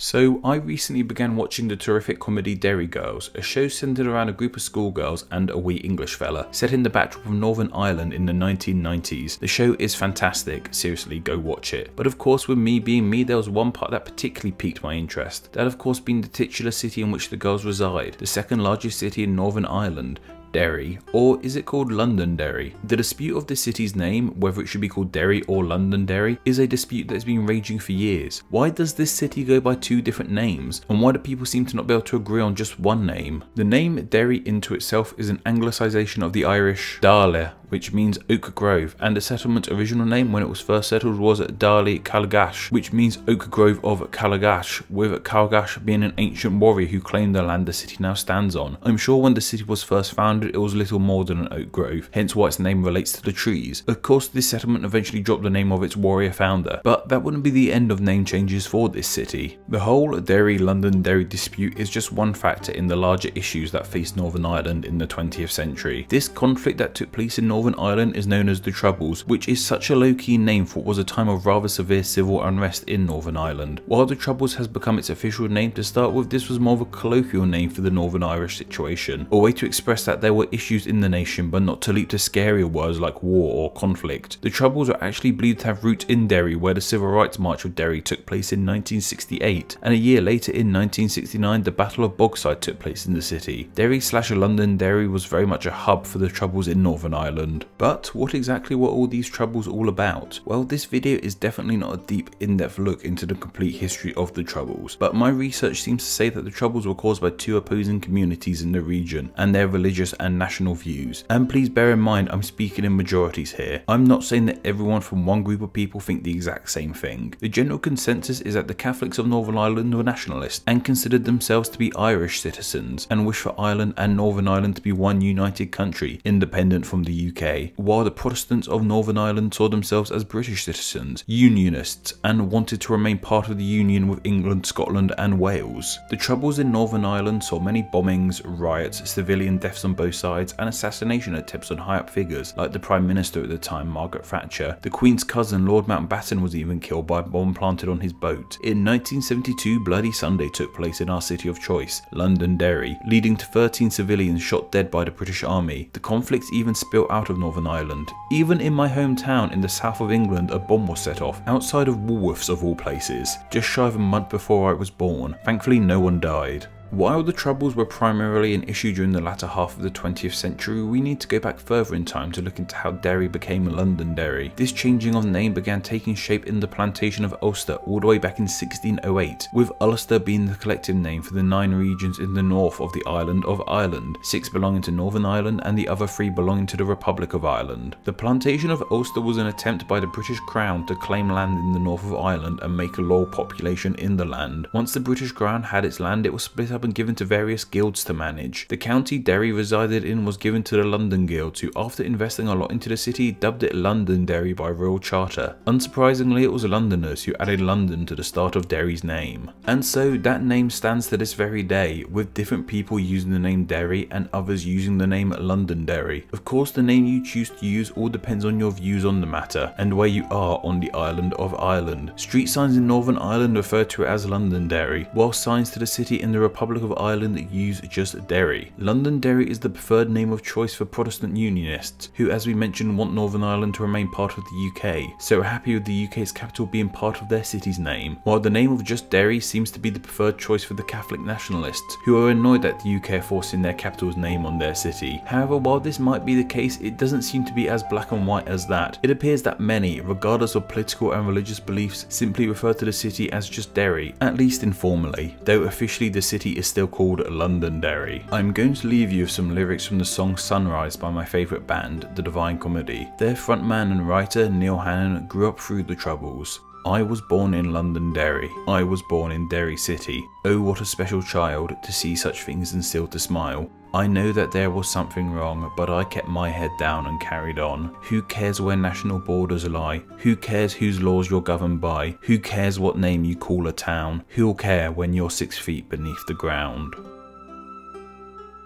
So, I recently began watching the terrific comedy Derry Girls, a show centered around a group of schoolgirls and a wee English fella, set in the backdrop of Northern Ireland in the 1990s. The show is fantastic, seriously, go watch it. But of course, with me being me, there was one part that particularly piqued my interest. That, of course, being the titular city in which the girls reside, the second largest city in Northern Ireland, Derry, or is it called Londonderry? The dispute of the city's name, whether it should be called Derry or Londonderry, is a dispute that has been raging for years. Why does this city go by two different names, and why do people seem to not be able to agree on just one name? The name Derry into itself is an anglicisation of the Irish Dála, which means Oak Grove, and the settlement's original name when it was first settled was Dali Calagash, which means Oak Grove of Calagash, with Calagash being an ancient warrior who claimed the land the city now stands on. I'm sure when the city was first founded it was little more than an oak grove, hence why its name relates to the trees. Of course this settlement eventually dropped the name of its warrior founder, but that wouldn't be the end of name changes for this city. The whole Derry-London Derry dispute is just one factor in the larger issues that faced Northern Ireland in the 20th century. This conflict that took place in Northern Ireland is known as the Troubles, which is such a low-key name for what was a time of rather severe civil unrest in Northern Ireland. While the Troubles has become its official name to start with, this was more of a colloquial name for the Northern Irish situation, a way to express that there were issues in the nation but not to leap to scarier words like war or conflict. The Troubles are actually believed to have roots in Derry where the Civil Rights March of Derry took place in 1968, and a year later in 1969 the Battle of Bogside took place in the city. Derry slash London, Derry was very much a hub for the Troubles in Northern Ireland But what exactly were all these troubles all about? Well, this video is definitely not a deep, in-depth look into the complete history of the troubles, but my research seems to say that the troubles were caused by two opposing communities in the region and their religious and national views. And please bear in mind, I'm speaking in majorities here. I'm not saying that everyone from one group of people think the exact same thing. The general consensus is that the Catholics of Northern Ireland were nationalists and considered themselves to be Irish citizens and wished for Ireland and Northern Ireland to be one united country, independent from the UK. UK, while the Protestants of Northern Ireland saw themselves as British citizens, Unionists, and wanted to remain part of the Union with England, Scotland, and Wales. The Troubles in Northern Ireland saw many bombings, riots, civilian deaths on both sides, and assassination attempts on high up figures like the Prime Minister at the time, Margaret Thatcher. The Queen's cousin, Lord Mountbatten, was even killed by a bomb planted on his boat. In 1972, Bloody Sunday took place in our city of choice, Londonderry, leading to 13 civilians shot dead by the British Army. The conflict even spilled out of Northern Ireland. Even in my hometown in the south of England, a bomb was set off, outside of Woolworths of all places, just shy of a month before I was born. Thankfully no one died. While the Troubles were primarily an issue during the latter half of the 20th century, we need to go back further in time to look into how Derry became Londonderry. This changing of name began taking shape in the plantation of Ulster all the way back in 1608, with Ulster being the collective name for the nine regions in the north of the island of Ireland, six belonging to Northern Ireland and the other three belonging to the Republic of Ireland. The plantation of Ulster was an attempt by the British Crown to claim land in the north of Ireland and make a loyal population in the land. Once the British Crown had its land, it was split up up and given to various guilds to manage. The county Derry resided in was given to the London Guild, who after investing a lot into the city dubbed it Londonderry by royal charter. Unsurprisingly it was a Londoners who added London to the start of Derry's name. And so that name stands to this very day, with different people using the name Derry and others using the name Londonderry. Of course the name you choose to use all depends on your views on the matter, and where you are on the island of Ireland. Street signs in Northern Ireland refer to it as Londonderry, while signs to the city in the Republic Republic of Ireland use just Derry. Londonderry is the preferred name of choice for Protestant Unionists, who as we mentioned want Northern Ireland to remain part of the UK, so are happy with the UK's capital being part of their city's name, while the name of just Derry seems to be the preferred choice for the Catholic nationalists, who are annoyed that the UK are forcing their capital's name on their city. However, while this might be the case, it doesn't seem to be as black and white as that. It appears that many, regardless of political and religious beliefs, simply refer to the city as just Derry, at least informally, though officially the city is still called Londonderry. I'm going to leave you with some lyrics from the song Sunrise by my favourite band, The Divine Comedy. Their frontman and writer, Neil Hannon, grew up through the Troubles. I was born in Londonderry. I was born in Derry City. Oh, what a special child to see such things and still to smile. I know that there was something wrong, but I kept my head down and carried on. Who cares where national borders lie? Who cares whose laws you're governed by? Who cares what name you call a town? Who'll care when you're six feet beneath the ground?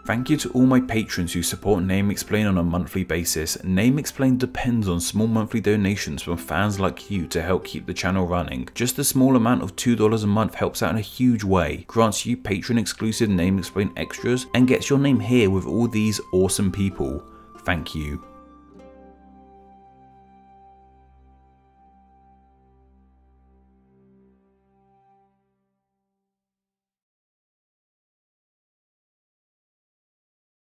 Thank you to all my patrons who support Name Explain on a monthly basis. Name Explain depends on small monthly donations from fans like you to help keep the channel running. Just a small amount of $2 a month helps out in a huge way, grants you patron exclusive Name Explain extras, and gets your name here with all these awesome people. Thank you.